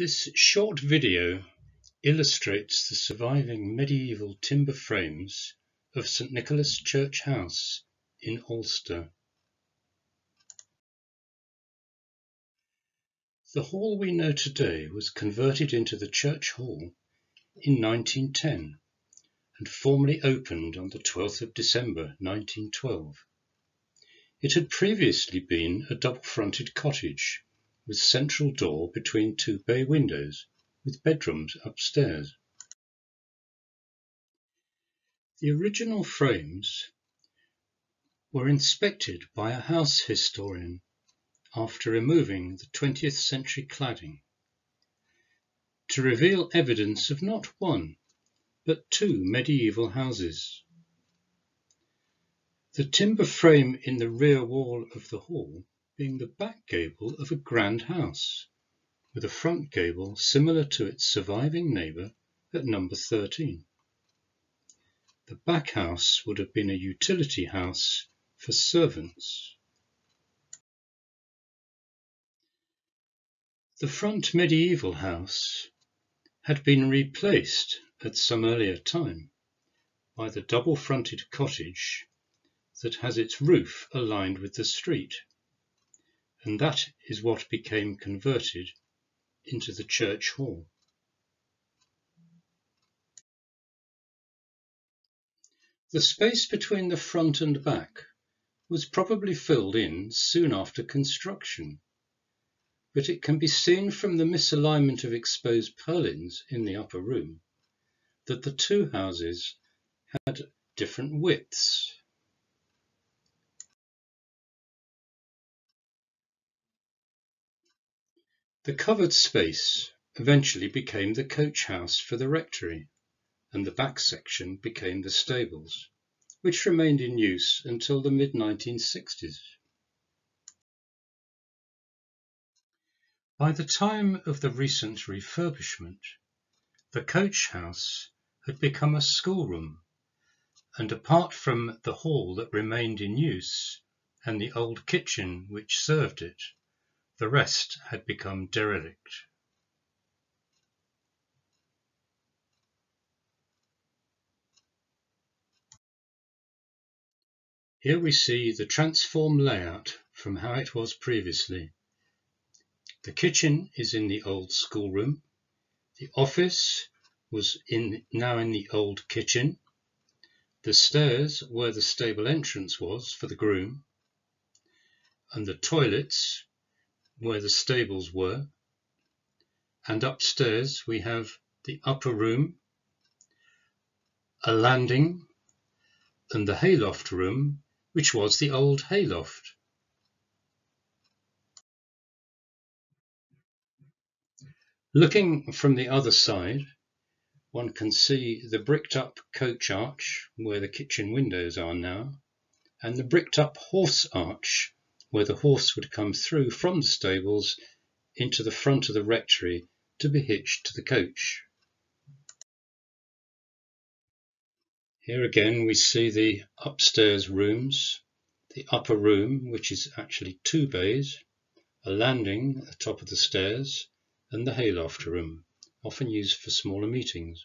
This short video illustrates the surviving medieval timber frames of St Nicholas Church House in Alcester. The hall we know today was converted into the church hall in 1910 and formally opened on the 12th of December 1912. It had previously been a double-fronted cottage with central door between two bay windows with bedrooms upstairs. The original frames were inspected by a house historian after removing the 20th century cladding to reveal evidence of not one but two medieval houses. The timber frame in the rear wall of the hall being the back gable of a grand house, with a front gable similar to its surviving neighbour at number 13. The back house would have been a utility house for servants. The front medieval house had been replaced at some earlier time by the double-fronted cottage that has its roof aligned with the street and that is what became converted into the church hall. The space between the front and back was probably filled in soon after construction, but it can be seen from the misalignment of exposed purlins in the upper room that the two houses had different widths. The covered space eventually became the coach house for the rectory, and the back section became the stables, which remained in use until the mid-1960s. By the time of the recent refurbishment, the coach house had become a schoolroom, and apart from the hall that remained in use and the old kitchen which served it, the rest had become derelict. Here we see the transformed layout from how it was previously. The kitchen is in the old schoolroom. The office was in now in the old kitchen. The stairs where the stable entrance was for the groom. And the toilets where the stables were, and upstairs we have the upper room, a landing, and the hayloft room, which was the old hayloft. Looking from the other side, one can see the bricked up coach arch where the kitchen windows are now, and the bricked up horse arch where the horse would come through from the stables into the front of the rectory to be hitched to the coach. Here again we see the upstairs rooms, the upper room, which is actually two bays, a landing at the top of the stairs, and the hayloft room, often used for smaller meetings.